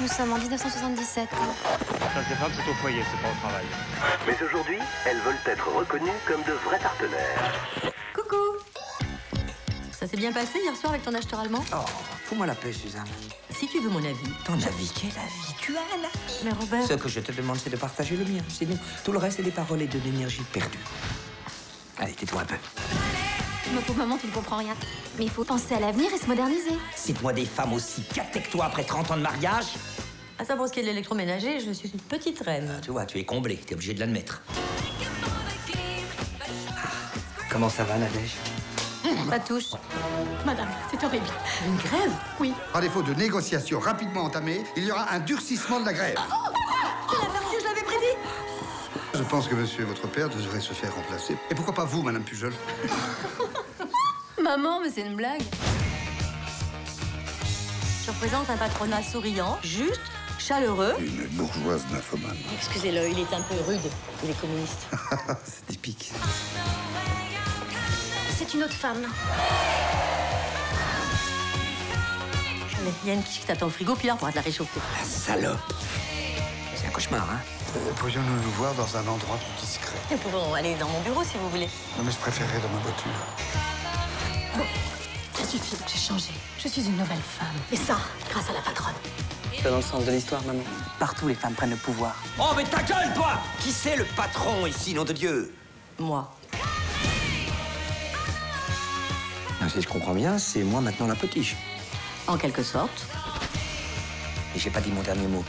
Nous sommes en 1977. Ça, c'est femmes, c'est au foyer, c'est pas au travail. Mais aujourd'hui, elles veulent être reconnues comme de vrais partenaires. Coucou Ça s'est bien passé hier soir avec ton acheteur allemand? Oh, fous-moi la paix, Suzanne. Si tu veux mon avis. Ton avis, quel avis? Tu as un avis Mais Robert... Ce que je te demande, c'est de partager le mien. Sinon, tout le reste, c'est des paroles et de l'énergie perdue. Allez, tais-toi un peu. Ma pauvre maman, tu ne comprends rien. Mais il faut penser à l'avenir et se moderniser. Cite-moi des femmes aussi que toi après 30 ans de mariage. À ça, pour ce qui est de l'électroménager, je suis une petite reine. Tu vois, tu es comblé, t'es obligé de l'admettre. Comment ça va, Nadège? Ça touche. Madame, c'est horrible. Une grève? Oui. À défaut de négociations rapidement entamées, il y aura un durcissement de la grève. Je l'avais prédit Je pense que monsieur, votre père, devrait se faire remplacer. Et pourquoi pas vous, madame Pujol? Maman, mais c'est une blague. Je représente un patronat souriant, juste, chaleureux. Une bourgeoise nymphomane. Excusez-le, il est un peu rude. Il est communiste. C'est typique. C'est une autre femme. Mais il y a une quiche qui t'attend au frigo, puis là, on pourra te la réchauffer. La salope C'est un cauchemar, hein Euh, Pourrions-nous nous voir dans un endroit plus discret? Nous pouvons aller dans mon bureau si vous voulez. Non, mais je préférerais dans ma voiture. Ça suffit, j'ai changé. Je suis une nouvelle femme. Et ça, grâce à la patronne. C'est dans le sens de l'histoire, maman. Partout, les femmes prennent le pouvoir. Oh, mais ta gueule, toi Qui c'est le patron ici, nom de Dieu? Moi. Non, Si je comprends bien, c'est moi maintenant la potiche. En quelque sorte. Et j'ai pas dit mon dernier mot.